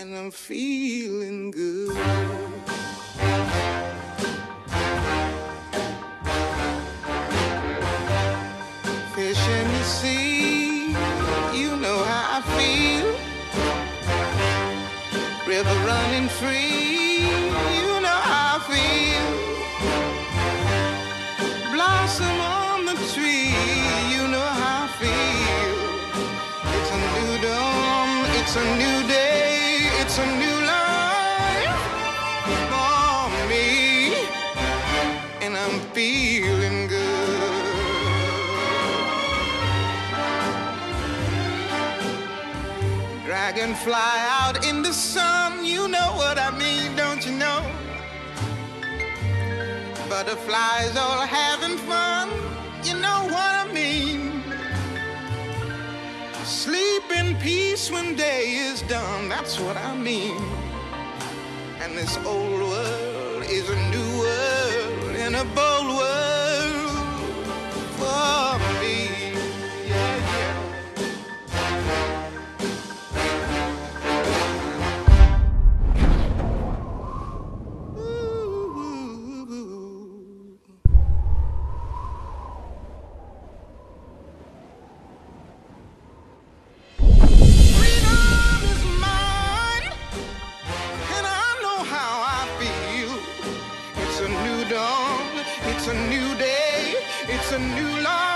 and I'm feeling good. Fish in the sea, you know how I feel. River running free, you know how I feel. Blossom on the tree, you know how I feel. It's a new dawn, it's a new day, it's a new life for me, and I'm feeling good. Dragonfly out in the sun, you know what I mean, don't you know? Butterflies all having fun, you know what peace when day is done, that's what I mean. And this old world a new life.